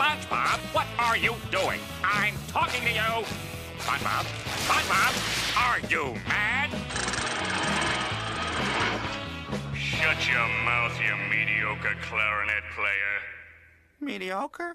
SpongeBob, what are you doing? I'm talking to you. SpongeBob, SpongeBob, are you mad? Shut your mouth, you mediocre clarinet player. Mediocre?